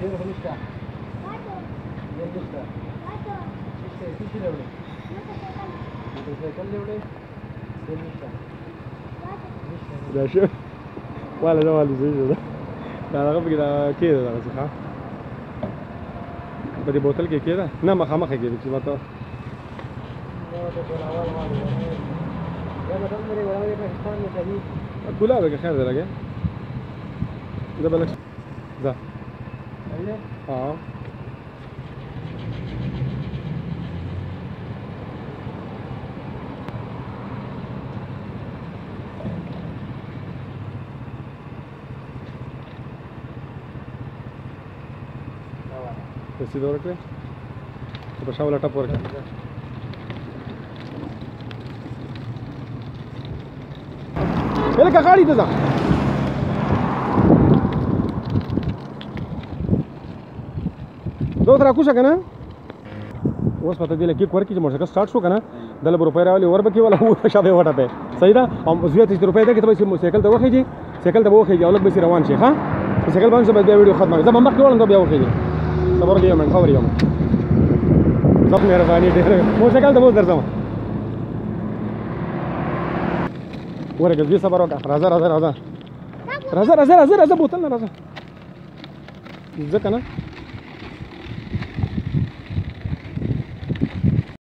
ډېر خو نشته ډېر نشته څه شي راوړې موټر سایکل راوړې ډېر نشته دا شو والا دا والا زه دا دا هغه بګی دا کېده دا څه ها په دې بوتل کې کېده نه مخامخ کېده چې ماته ګلابه کې خیر درګه دا بلک ځه हाँ किसी दौर के तो बसा वाला टपोर का मेरे का गाड़ी तो था دوه تر کوشه کنه اوس پته دی لکه کور کې چې موټرسایکل سٹارټ شو کنه دل روپۍ راولي ور بکی ولا و شابه وټه په صحیح دا او زویت چې روپۍ دا کې ته موټرسایکل ته وخی جی سایکل ته وخی جی او لک به روان شي ها سایکل باندې به ویډیو ختمه زه به مخکې ولم دا بیا وخی جی صبر دی من خبر یم زب مهرباني ډېر موټرسایکل ته وځم ورګه دې صبر وکړه راځه راځه راځه راځه راځه راځه راځه بوتل نه راځه ځکه نه